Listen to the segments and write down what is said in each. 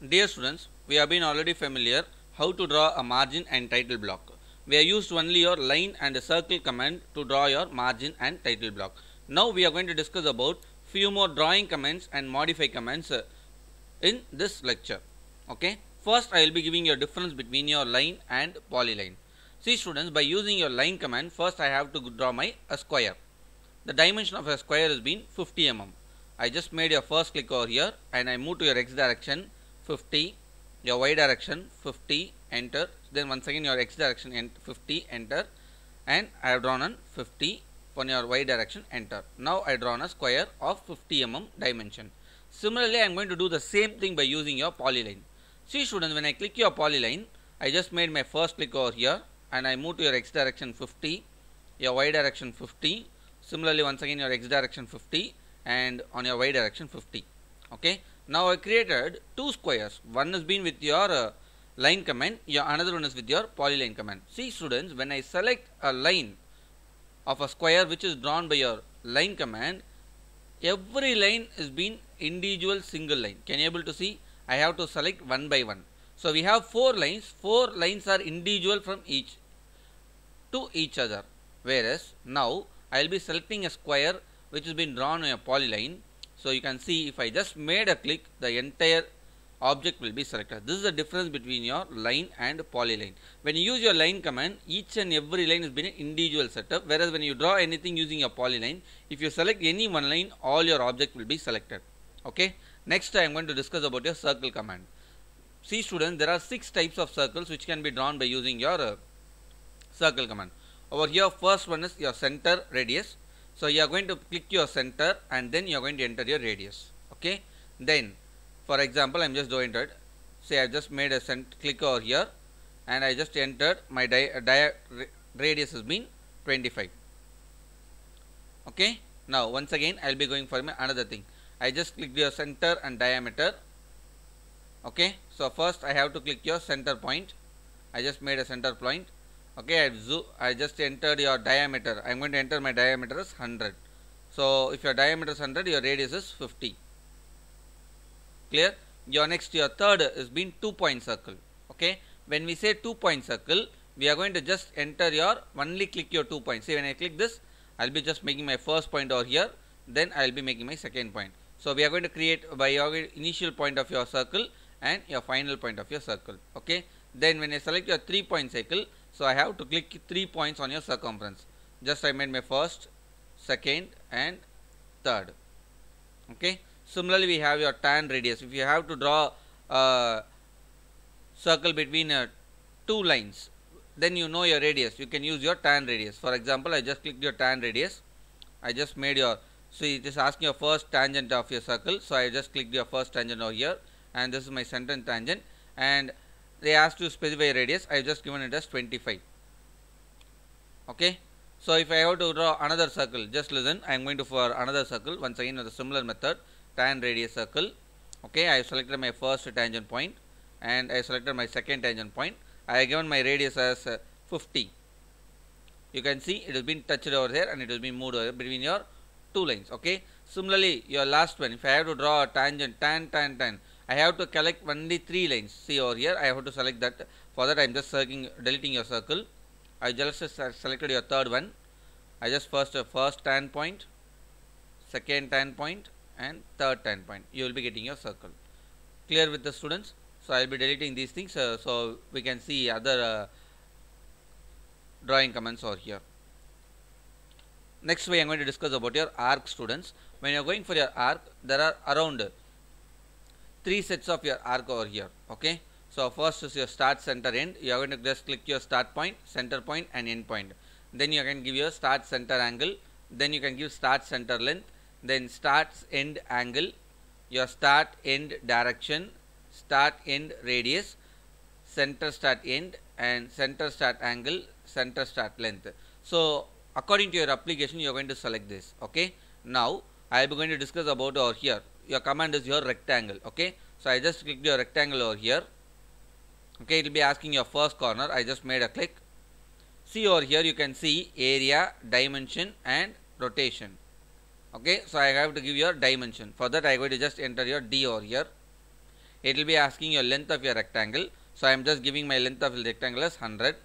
Dear students, we have been already familiar how to draw a margin and title block. We have used only your line and circle command to draw your margin and title block. Now we are going to discuss about few more drawing commands and modify commands uh, in this lecture. Okay. First I will be giving you a difference between your line and polyline. See students by using your line command first I have to draw my square. The dimension of a square has been 50 mm. I just made your first click over here and I move to your x direction 50 your y direction 50 enter. Then once again your x direction and 50 enter. And I have drawn on 50 on your y direction enter. Now I drawn a square of 50 mm dimension. Similarly I am going to do the same thing by using your polyline. See students when I click your polyline I just made my first click over here. And I move to your x direction 50 your y direction 50 similarly once again your x direction 50 and on your y direction 50 okay now I created two squares. One has been with your uh, line command your another one is with your polyline command. See students when I select a line of a square which is drawn by your line command every line is been individual single line. Can you able to see? I have to select one by one. So we have four lines. Four lines are individual from each to each other. Whereas now I will be selecting a square which has been drawn on a polyline so you can see if I just made a click the entire object will be selected. This is the difference between your line and polyline. When you use your line command each and every line has been an individual setup whereas when you draw anything using your polyline if you select any one line all your object will be selected. Okay. Next I am going to discuss about your circle command. See students there are six types of circles which can be drawn by using your uh, circle command. Over here first one is your center radius so you are going to click your center and then you are going to enter your radius. Okay. Then for example, I am just doing it. Say I've just made a click over here and I just entered my di uh, radius has been 25. Okay. Now once again I will be going for another thing. I just click your center and diameter. Okay. So first I have to click your center point. I just made a center point okay I zoom I just entered your diameter. I'm going to enter my diameter as 100 so if your diameter is 100 your radius is 50 clear? Your next your third is been two point circle. Okay? When we say two point circle we are going to just enter your only click your two points see when I click this I'll be just making my first point over here. Then I'll be making my second point. So we are going to create by your initial point of your circle and your final point of your circle. Okay? Then when I select your three point cycle so I have to click three points on your circumference. Just I made my first, second and third. Okay. Similarly, we have your tan radius. If you have to draw a circle between uh, two lines, then you know your radius. You can use your tan radius. For example, I just clicked your tan radius. I just made your, so it is asking your first tangent of your circle. So I just clicked your first tangent over here and this is my center tangent and they asked to specify radius. I have just given it as 25 okay? So if I have to draw another circle just listen. I am going to for another circle. Once again with a similar method tan radius circle. Okay? I have selected my first tangent point and I selected my second tangent point. I have given my radius as uh, 50 you can see it has been touched over there and it has been moved over between your two lines. Okay? Similarly your last one if I have to draw a tangent tan tan tan I have to collect only three lines. See over here, I have to select that. For that, I am just circling, deleting your circle. I just selected your third one. I just first uh, first tan point, second tan point, and third tan point. You will be getting your circle. Clear with the students? So I will be deleting these things uh, so we can see other uh, drawing commands over here. Next, we are going to discuss about your arc students. When you are going for your arc, there are around three sets of your arc over here okay? So first is your start center end. You are going to just click your start point center point and end point. Then you can give your start center angle. Then you can give start center length. Then start end angle your start end direction start end radius center start end and center start angle center start length. So according to your application you are going to select this okay? Now I am going to discuss about over here your command is your rectangle okay? So I just clicked your rectangle over here. Okay it will be asking your first corner. I just made a click. See over here you can see area dimension and rotation. Okay so I have to give your dimension. For that I am going to just enter your D over here. It will be asking your length of your rectangle. So I am just giving my length of the rectangle as 100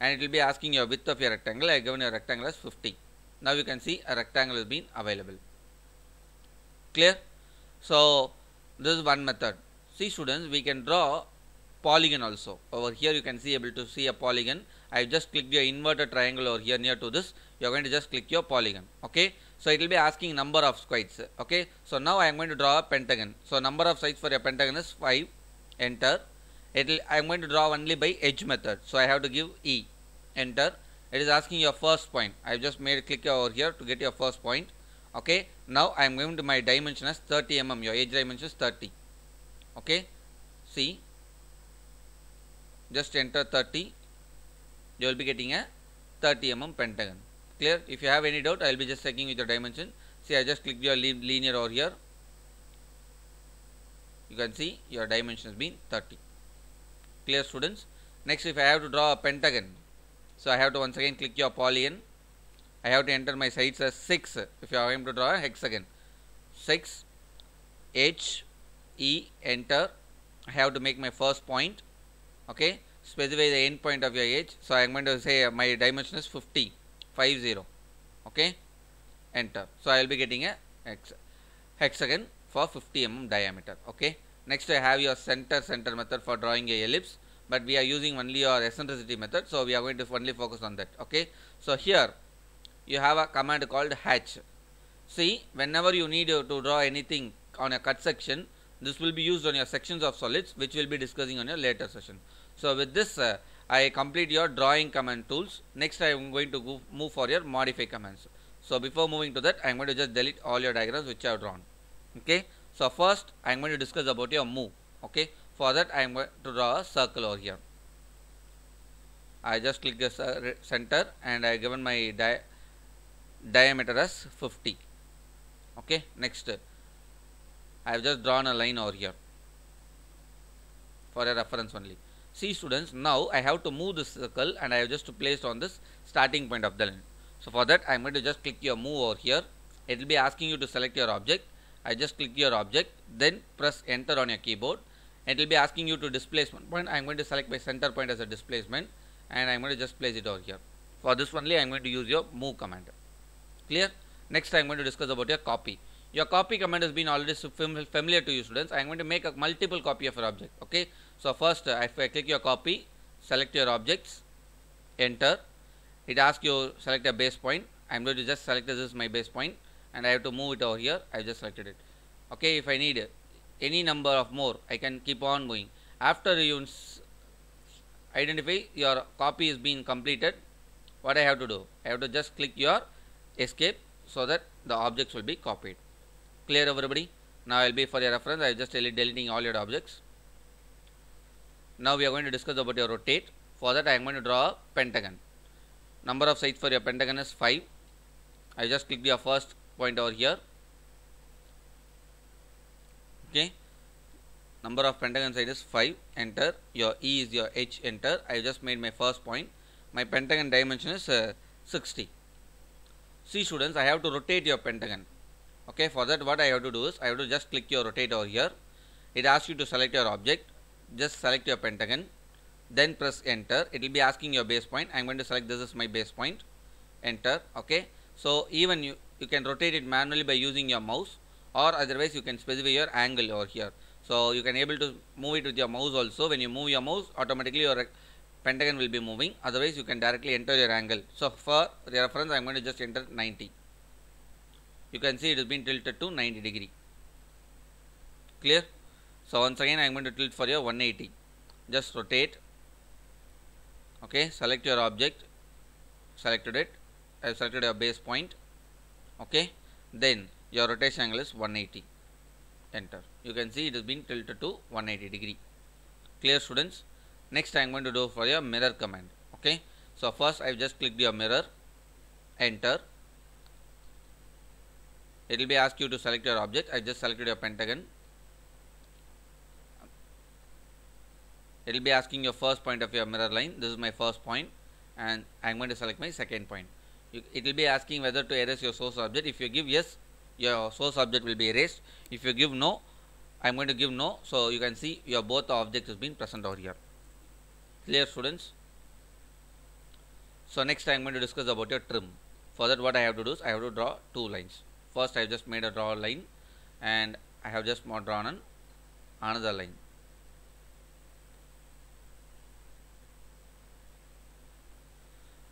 and it will be asking your width of your rectangle. I have given your rectangle as 50 now you can see a rectangle has been available. Clear so this is one method. See students we can draw polygon also. Over here you can see able to see a polygon. I just clicked your inverted triangle over here near to this. You are going to just click your polygon okay? So it will be asking number of sides okay? So now I am going to draw a pentagon. So number of sides for a pentagon is 5 enter. It will I am going to draw only by edge method. So I have to give E. Enter. It is asking your first point. I have just made click over here to get your first point okay? Now I am going to my dimension as 30 mm your edge dimension is 30 okay? See? Just enter 30 you will be getting a 30 mm pentagon. Clear? If you have any doubt I will be just checking with your dimension. See I just clicked your linear over here. You can see your dimension has been 30 clear students? Next if I have to draw a pentagon. So I have to once again click your polygon I have to enter my sides as 6 if you are going to draw a hexagon 6 H. E. Enter. I have to make my first point. Okay? Specify the end point of your edge so I am going to say my dimension is 50 50 okay? Enter. So I will be getting a hex. Hexagon for 50 mm diameter. Okay? Next I have your center center method for drawing a ellipse. But we are using only your eccentricity method. So we are going to only focus on that. Okay? So here you have a command called hatch. See whenever you need to draw anything on a cut section this will be used on your sections of solids which we will be discussing on your later session. So with this uh, I complete your drawing command tools. Next I am going to move for your modify commands. So before moving to that I am going to just delete all your diagrams which I have drawn. Okay? So first I am going to discuss about your move okay? For that I am going to draw a circle over here. I just click the center and I given my diameter as 50 okay next. I have just drawn a line over here. For a reference only. See students now I have to move this circle and I have just placed on this starting point of the line. So for that I am going to just click your move over here. It will be asking you to select your object. I just click your object then press enter on your keyboard. It will be asking you to displacement point. I am going to select my center point as a displacement and I am going to just place it over here. For this only I am going to use your move command clear? Next I am going to discuss about your copy. Your copy command has been already familiar to you students. I am going to make a multiple copy of your object okay? So first uh, if I click your copy select your objects enter. It asks you select a base point. I am going to just select this is my base point and I have to move it over here. I have just selected it okay? If I need any number of more I can keep on moving after you identify your copy is being completed what I have to do? I have to just click your escape so that the objects will be copied. Clear everybody? Now I will be for your reference. I am just deleting all your objects. Now we are going to discuss about your rotate. For that I am going to draw a pentagon. Number of sides for your pentagon is 5 I just click your first point over here. Okay. Number of pentagon side is 5 enter. Your E is your H. Enter. I just made my first point. My pentagon dimension is uh, 60 see students I have to rotate your pentagon. Okay for that what I have to do is I have to just click your rotate over here. It asks you to select your object. Just select your pentagon. Then press enter. It will be asking your base point. I'm going to select this is my base point. Enter. Okay. So even you you can rotate it manually by using your mouse or otherwise you can specify your angle over here. So you can able to move it with your mouse also. When you move your mouse automatically your pentagon will be moving. Otherwise you can directly enter your angle. So for reference I'm going to just enter 90 you can see it has been tilted to 90 degree. Clear? So once again I am going to tilt for your 180 just rotate. Okay select your object. Selected it. I have selected your base point. Okay then your rotation angle is 180 enter. You can see it has been tilted to 180 degree. Clear students next I am going to do for your mirror command okay? So first I have just clicked your mirror. Enter. It will be ask you to select your object. I just selected your pentagon. It will be asking your first point of your mirror line. This is my first point and I am going to select my second point. It will be asking whether to erase your source object. If you give yes your source object will be erased. If you give no I'm going to give no. So you can see your both objects has been present over here clear students? So next I'm going to discuss about your trim. For that what I have to do is I have to draw two lines. First I have just made a draw line and I have just drawn an another line.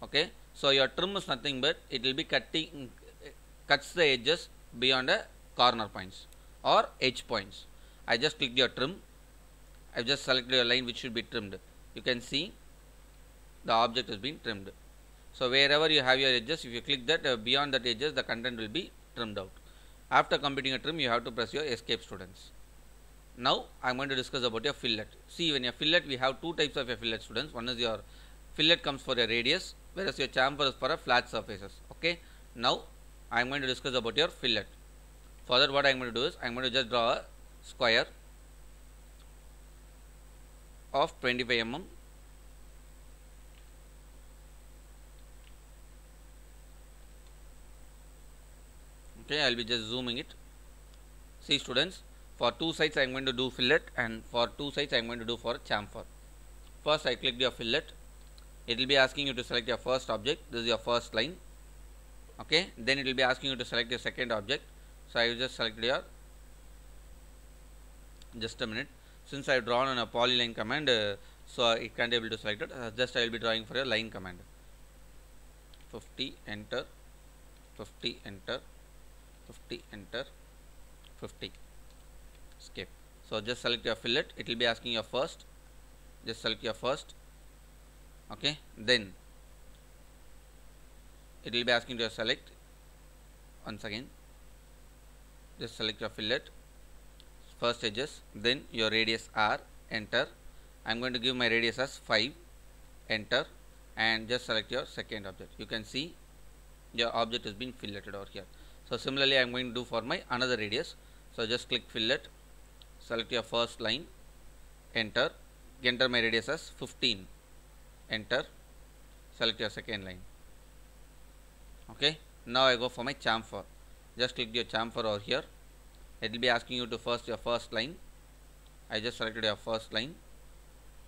Okay? So your trim is nothing but it will be cutting cuts the edges beyond the corner points or edge points. I just clicked your trim. I have just selected your line which should be trimmed you can see the object has been trimmed. So wherever you have your edges if you click that uh, beyond that edges the content will be trimmed out. After completing a trim you have to press your escape students. Now I am going to discuss about your fillet. See when your fillet we have two types of your fillet students. One is your fillet comes for a radius whereas your chamfer is for a flat surfaces. Okay? Now I am going to discuss about your fillet. For that what I am going to do is I am going to just draw a square of 25 mm okay I'll be just zooming it. See students for two sides I'm going to do fillet and for two sides I'm going to do for chamfer. First I click your fillet. It will be asking you to select your first object. This is your first line. Okay then it will be asking you to select your second object. So I will just select your just a minute since I have drawn on a polyline command uh, so it can't be able to select it. Uh, just I will be drawing for a line command. 50 enter. 50 enter. 50 enter. 50 escape so just select your fillet. It will be asking your first. Just select your first. Okay? Then it will be asking to select once again. Just select your fillet first edges then your radius r enter. I'm going to give my radius as 5 enter and just select your second object. You can see your object has been filleted over here. So similarly I'm going to do for my another radius. So just click fillet select your first line enter enter my radius as 15 enter select your second line. Okay? Now I go for my chamfer. Just click your chamfer over here it will be asking you to first your first line. I just selected your first line.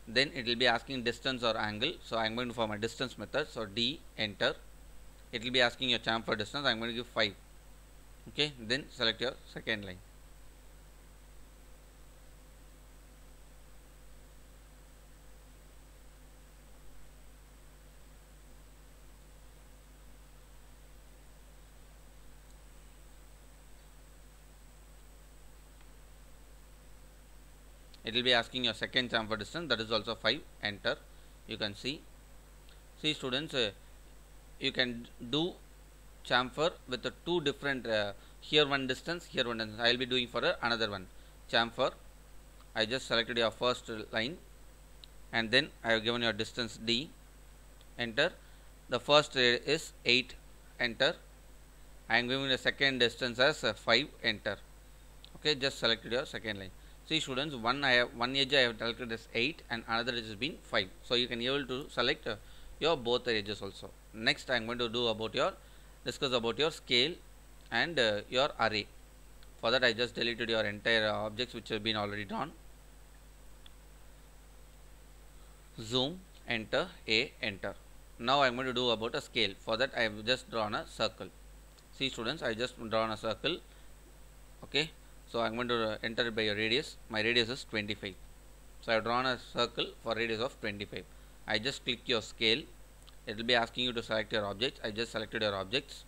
Then it will be asking distance or angle. So I'm going to form a distance method. So D enter. It will be asking your chamfer distance. I'm going to give 5 okay? Then select your second line it will be asking your second chamfer distance that is also 5 enter. You can see. See students uh, you can do chamfer with the two different uh, here one distance here one distance. I will be doing for uh, another one. Chamfer I just selected your first line and then I have given your distance D. Enter. The first is 8 enter. I am giving the second distance as uh, 5 enter. Okay just selected your second line see students one I have one edge I have selected as 8 and another edge has been 5 so you can able to select uh, your both edges also. Next I am going to do about your discuss about your scale and uh, your array. For that I just deleted your entire uh, objects which have been already drawn. Zoom enter a enter. Now I am going to do about a scale. For that I have just drawn a circle. See students I just drawn a circle. Okay so I'm going to enter by a radius. My radius is 25 so I've drawn a circle for radius of 25 I just click your scale. It will be asking you to select your objects. I just selected your objects.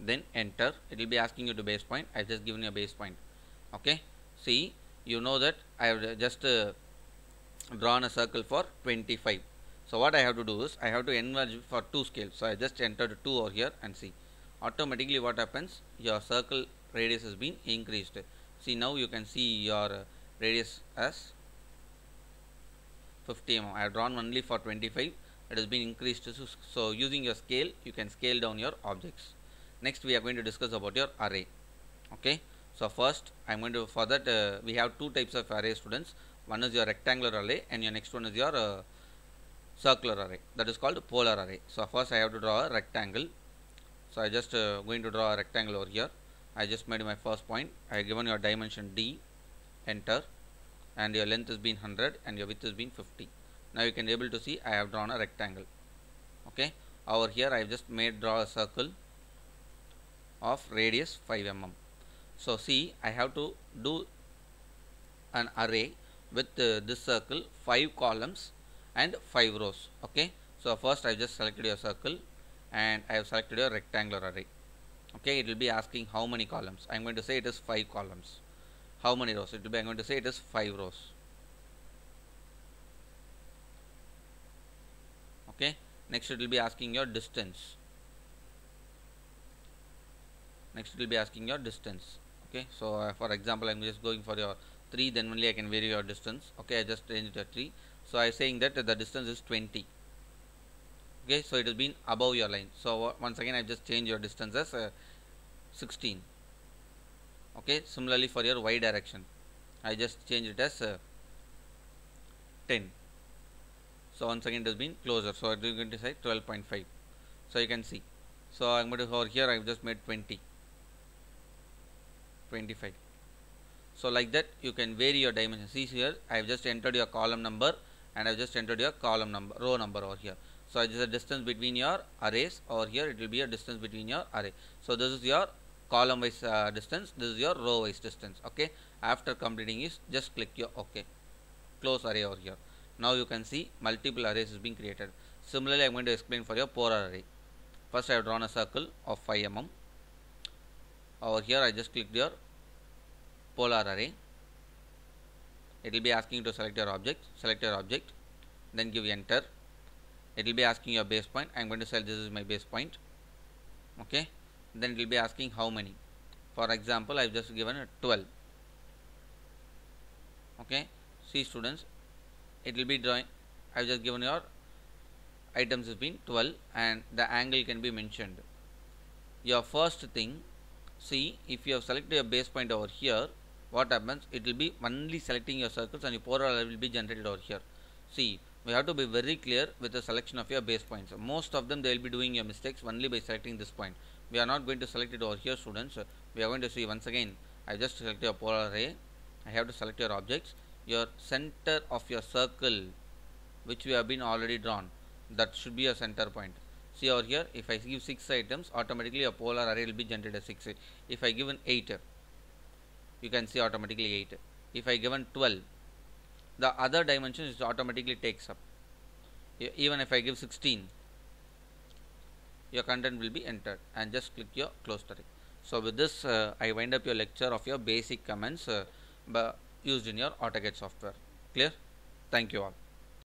Then enter. It will be asking you to base point. I have just given you a base point. Okay? See you know that I have just uh, drawn a circle for 25 so what I have to do is I have to enlarge for two scales. So I just entered 2 over here and see. Automatically what happens? Your circle radius has been increased. See now you can see your radius as 50 mm I have drawn only for 25 it has been increased. So using your scale you can scale down your objects. Next we are going to discuss about your array. Okay? So first I'm going to for that uh, we have two types of array students. One is your rectangular array and your next one is your uh, circular array. That is called polar array. So first I have to draw a rectangle. So I just uh, going to draw a rectangle over here I just made my first point. I have given your dimension D enter and your length has been 100 and your width has been 50 now you can able to see I have drawn a rectangle. Okay? Over here I have just made draw a circle of radius 5 mm. So see I have to do an array with uh, this circle 5 columns and 5 rows. Okay? So first I have just selected your circle and I have selected your rectangular array okay it will be asking how many columns. I'm going to say it is 5 columns. How many rows? It will be I'm going to say it is 5 rows. Okay next it will be asking your distance. Next it will be asking your distance. Okay so uh, for example I'm just going for your 3 then only I can vary your distance. Okay I just changed it to 3 so I am saying that the distance is 20 okay so it has been above your line. So once again I have just changed your distance as uh, 16 okay similarly for your y direction. I just changed it as uh, 10 so once again it has been closer. So I'm going to say? 12.5 so you can see. So I'm going to over here I've just made 20 25 so like that you can vary your dimension. See here I've just entered your column number and I've just entered your column number row number over here so it is a distance between your arrays or here it will be a distance between your array. So this is your column wise uh, distance this is your row wise distance okay? After completing is just click your ok close array over here. Now you can see multiple arrays is being created. Similarly i'm going to explain for your polar array. First i have drawn a circle of 5 mm. Over here i just clicked your polar array. It will be asking you to select your object select your object then give enter it will be asking your base point. I'm going to say this is my base point. Okay? Then it will be asking how many. For example I've just given a 12 okay? See students it will be drawing I've just given your items has been 12 and the angle can be mentioned. Your first thing see if you have selected your base point over here what happens? It will be only selecting your circles and your polar will be generated over here. See we have to be very clear with the selection of your base points. Most of them they will be doing your mistakes only by selecting this point. We are not going to select it over here students. We are going to see once again I just select your polar array. I have to select your objects. Your center of your circle which we have been already drawn that should be a center point. See over here if I give 6 items automatically a polar array will be generated as 6 if I given 8 you can see automatically 8 if I given 12 the other dimensions automatically takes up. Even if I give 16 your content will be entered and just click your close array so with this uh, I wind up your lecture of your basic commands uh, used in your AutoCAD software. Clear? Thank you all